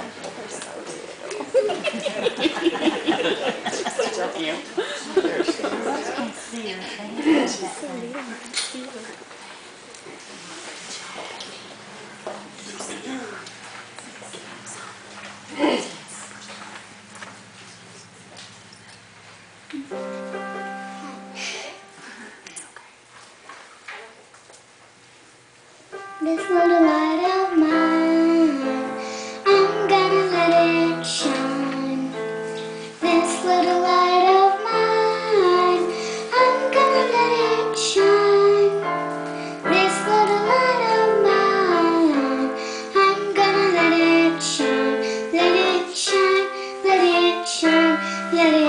They're little. you. I can see light. La